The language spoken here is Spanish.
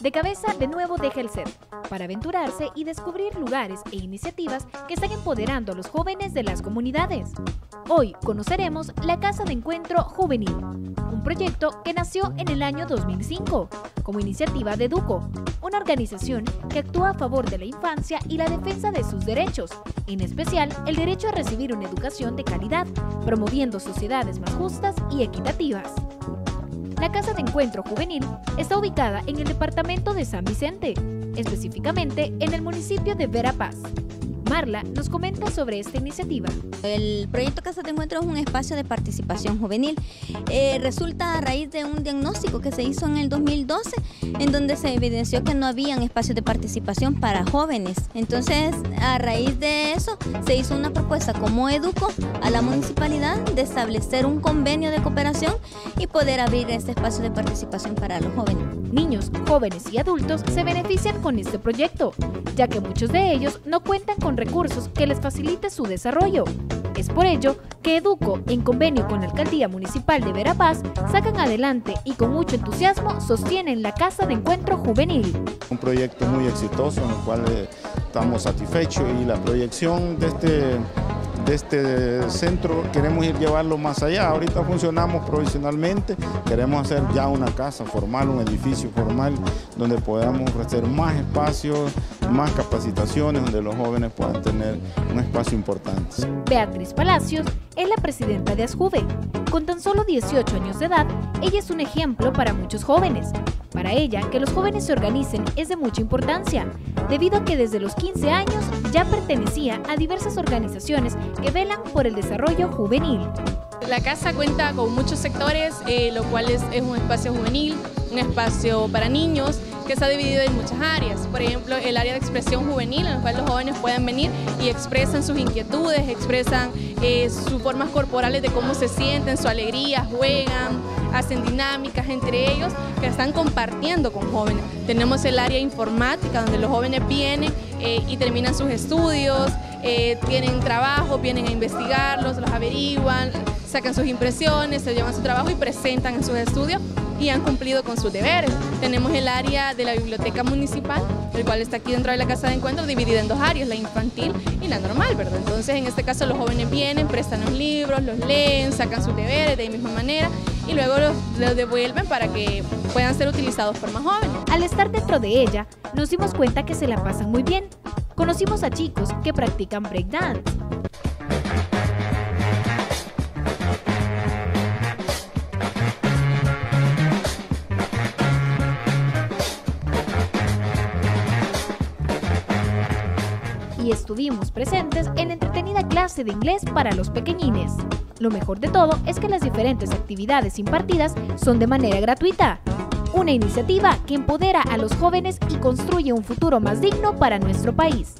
De cabeza, de nuevo deja el set para aventurarse y descubrir lugares e iniciativas que están empoderando a los jóvenes de las comunidades. Hoy conoceremos la Casa de Encuentro Juvenil, un proyecto que nació en el año 2005 como iniciativa de Educo, una organización que actúa a favor de la infancia y la defensa de sus derechos, en especial el derecho a recibir una educación de calidad, promoviendo sociedades más justas y equitativas. La Casa de Encuentro Juvenil está ubicada en el departamento de San Vicente, específicamente en el municipio de Verapaz. Marla nos comenta sobre esta iniciativa. El proyecto Casa de Encuentro es un espacio de participación juvenil. Eh, resulta a raíz de un diagnóstico que se hizo en el 2012, en donde se evidenció que no habían espacios de participación para jóvenes. Entonces, a raíz de eso, se hizo una propuesta como Educo a la municipalidad de establecer un convenio de cooperación y poder abrir este espacio de participación para los jóvenes. Niños, jóvenes y adultos se benefician con este proyecto, ya que muchos de ellos no cuentan con recursos que les facilite su desarrollo. Es por ello que Educo, en convenio con la Alcaldía Municipal de Verapaz, sacan adelante y con mucho entusiasmo sostienen la Casa de Encuentro Juvenil. Un proyecto muy exitoso en el cual eh, estamos satisfechos y la proyección de este de este centro queremos ir llevarlo más allá. Ahorita funcionamos provisionalmente, queremos hacer ya una casa formal, un edificio formal donde podamos ofrecer más espacios, más capacitaciones, donde los jóvenes puedan tener un espacio importante. Beatriz Palacios es la presidenta de ASJUVE. Con tan solo 18 años de edad, ella es un ejemplo para muchos jóvenes. Para ella, que los jóvenes se organicen es de mucha importancia, debido a que desde los 15 años ya pertenecía a diversas organizaciones que velan por el desarrollo juvenil. La casa cuenta con muchos sectores, eh, lo cual es, es un espacio juvenil, un espacio para niños, que está dividido en muchas áreas. Por ejemplo, el área de expresión juvenil, en la cual los jóvenes pueden venir y expresan sus inquietudes, expresan eh, sus formas corporales de cómo se sienten, su alegría, juegan, hacen dinámicas entre ellos que están compartiendo con jóvenes. Tenemos el área informática, donde los jóvenes vienen eh, y terminan sus estudios, eh, tienen trabajo, vienen a investigarlos, los averiguan, sacan sus impresiones, se llevan su trabajo y presentan en sus estudios y han cumplido con sus deberes. Tenemos el área de la biblioteca municipal, el cual está aquí dentro de la casa de encuentro, dividida en dos áreas, la infantil y la normal, ¿verdad? Entonces, en este caso, los jóvenes vienen, prestan los libros, los leen, sacan sus deberes de la misma manera y luego los, los devuelven para que puedan ser utilizados por más jóvenes. Al estar dentro de ella, nos dimos cuenta que se la pasan muy bien. Conocimos a chicos que practican breakdance estuvimos presentes en entretenida clase de inglés para los pequeñines. Lo mejor de todo es que las diferentes actividades impartidas son de manera gratuita. Una iniciativa que empodera a los jóvenes y construye un futuro más digno para nuestro país.